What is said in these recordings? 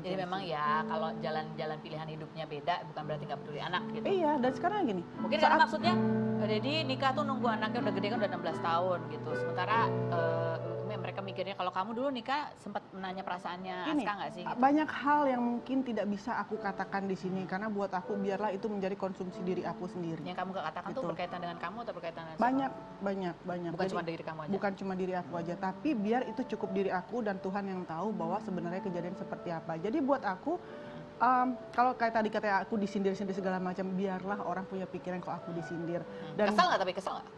Jadi memang ya kalau jalan-jalan pilihan hidupnya beda bukan berarti nggak peduli anak gitu. Iya, dan sekarang gini. Mungkin karena maksudnya jadi nikah tuh nunggu anaknya udah gede kan udah 16 tahun gitu. Sementara eh, mereka mikirnya kalau kamu dulu nikah sempat menanya perasaannya Gini, Aska nggak sih? Gitu. banyak hal yang mungkin tidak bisa aku katakan di sini karena buat aku biarlah itu menjadi konsumsi diri aku sendiri. Yang kamu gak katakan tuh Gitu. berkaitan dengan kamu atau berkaitan dengan siapa? Banyak, banyak, banyak. Bukan Jadi, cuma diri kamu aja. bukan cuma diri aku aja, tapi biar itu cukup diri aku dan Tuhan yang tahu bahwa sebenarnya kejadian seperti apa. Jadi buat aku um, kalau kayak tadi kata aku disindir-sindir segala macam, biarlah orang punya pikiran kalau aku disindir. Dan kesel nggak tapi kesel nggak?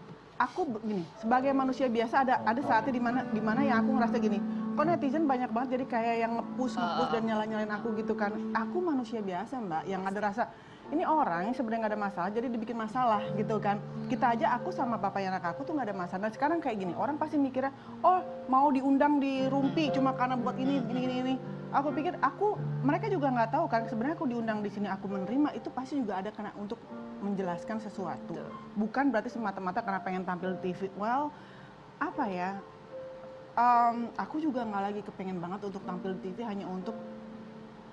Aku begini, sebagai manusia biasa ada ada saatnya di mana di mana yang aku ngerasa gini, kok netizen banyak banget jadi kayak yang ngepus ngepus dan nyala nyalain aku gitu kan. Aku manusia biasa mbak, yang ada rasa ini orang yang sebenarnya nggak ada masalah, jadi dibikin masalah gitu kan. Kita aja aku sama papa anak aku tuh nggak ada masalah. Nah sekarang kayak gini, orang pasti mikirnya, oh mau diundang di Rumpi cuma karena buat ini ini ini ini. Aku pikir aku mereka juga nggak tahu kan sebenarnya aku diundang di sini aku menerima itu pasti juga ada karena untuk menjelaskan sesuatu. Bukan berarti semata-mata karena pengen tampil di TV. Well, apa ya? em, aku juga nggak lagi kepengen banget untuk tampil di TV hanya untuk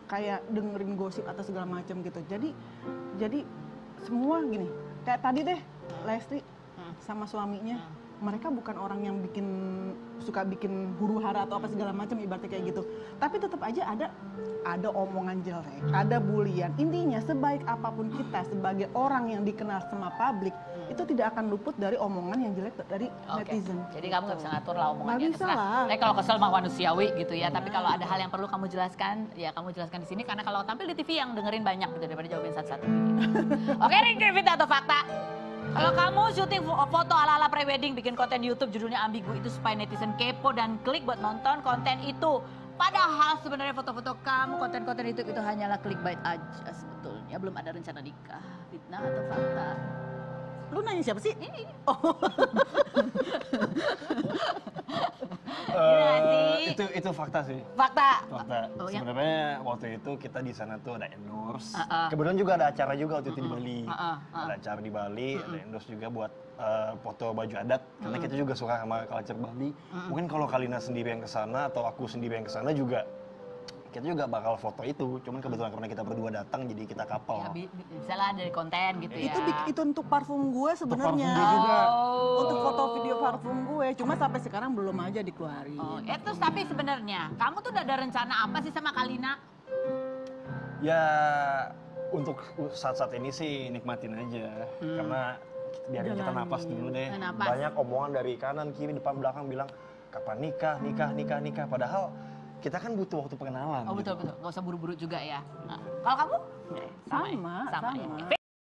kayak dengerin gosip atau segala macam gitu. Jadi jadi semua gini. Kayak tadi deh Lesti sama suaminya mereka bukan orang yang bikin suka bikin huru hara atau apa segala macam ibaratnya kayak gitu. Tapi tetap aja ada ada omongan jelek, ada bulian. Intinya sebaik apa pun kita sebagai orang yang dikenal sama publik itu tidak akan luput dari omongan yang jelek dari Oke. netizen. Jadi kamu nggak bisa ngatur lah omongannya. Nggak bisa lah. Tapi kalau kesel mah manusiawi gitu ya. Tapi kalau ada hal yang perlu kamu jelaskan, ya kamu jelaskan di sini karena kalau tampil di TV yang dengerin banyak gitu daripada jawabin satu-satu. Gitu. Oke, Ring Trivita atau fakta? Kalau kamu syuting fo- foto ala-ala prewedding bikin konten YouTube judulnya ambigu itu supaya netizen kepo dan klik buat nonton konten itu. Padahal sebenarnya foto-foto kamu, konten-konten itu itu hanyalah clickbait aja sebetulnya. Belum ada rencana nikah. Fitnah atau fakta? Lu nanya siapa sih? Ini, ini. Eh, Sih. itu itu fakta sih. Fakta. Fakta. Oh, ya. Sebenarnya waktu itu kita di sana tuh ada endorse. Ah, ah. Kebetulan juga ada acara juga waktu itu di Bali. Ah, ah, ah. Ada acara di Bali, ada endorse juga buat eh, foto baju adat. Karena kita juga suka sama culture Bali. Mungkin kalau Kalina sendiri yang ke sana atau aku sendiri yang ke sana juga kita juga bakal foto itu. Cuman kebetulan karena kita berdua datang jadi kita kapal. Ya, bisa lah dari konten gitu ya. Itu itu untuk parfum gue sebenarnya. Oh. Untuk foto video parfum gue, cuma sampai sekarang belum aja dikeluarin. Oh, ya terus tapi sebenarnya kamu tuh udah ada rencana apa sih sama Kalina? Ya untuk saat-saat ini sih nikmatin aja karena biarin kita napas dulu deh. Napas. Banyak omongan dari kanan kiri depan belakang bilang kapan nikah nikah nikah nikah padahal kita kan butuh waktu pengenalan. Oh gitu. betul betul, nggak usah buru-buru juga ya. Nah, kalau kamu? Sama, ya? sama. ya.